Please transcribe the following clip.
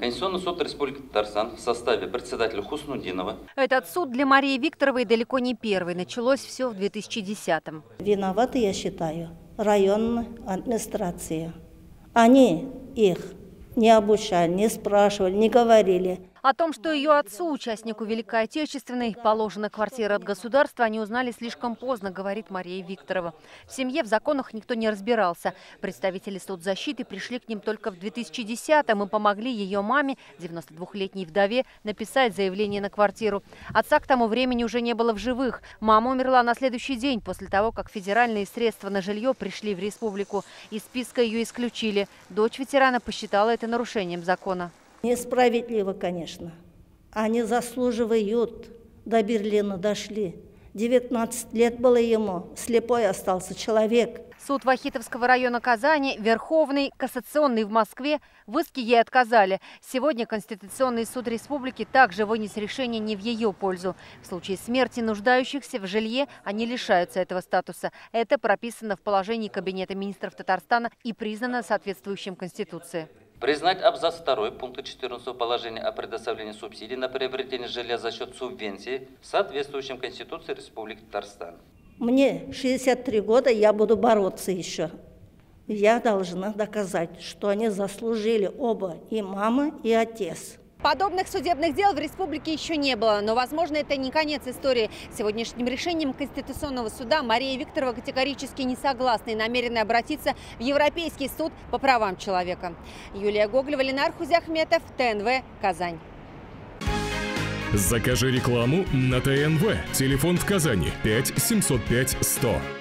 Конституционный суд Республики Татарстан в составе председателя Хуснудинова. Этот суд для Марии Викторовой далеко не первый. Началось все в 2010-м. Виноваты, я считаю, районная администрация. Они их не обучали, не спрашивали, не говорили. О том, что ее отцу, участнику Великой Отечественной, положена квартира от государства, они узнали слишком поздно, говорит Мария Викторова. В семье в законах никто не разбирался. Представители соцзащиты пришли к ним только в 2010-м и помогли ее маме, 92-летней вдове, написать заявление на квартиру. Отца к тому времени уже не было в живых. Мама умерла на следующий день после того, как федеральные средства на жилье пришли в республику. Из списка ее исключили. Дочь ветерана посчитала это нарушением закона. Несправедливо, конечно. Они заслуживают. До Берлина дошли. 19 лет было ему. Слепой остался человек. Суд Вахитовского района Казани, Верховный, Кассационный в Москве в иске ей отказали. Сегодня Конституционный суд республики также вынес решение не в ее пользу. В случае смерти нуждающихся в жилье они лишаются этого статуса. Это прописано в положении Кабинета министров Татарстана и признано соответствующим Конституции. Признать абзац 2 пункта 14 положения о предоставлении субсидий на приобретение жилья за счет субвенции соответствующим Конституции Республики Татарстан. Мне 63 года, я буду бороться еще. Я должна доказать, что они заслужили оба, и мама, и отец. Подобных судебных дел в республике еще не было, но, возможно, это не конец истории. Сегодняшним решением Конституционного суда Мария Викторова категорически не согласна и намерена обратиться в Европейский суд по правам человека. Юлия Гоголева, Ленар Хузяхметов, ТНВ, Казань. Закажи рекламу на ТНВ. Телефон в Казани 5 705 100.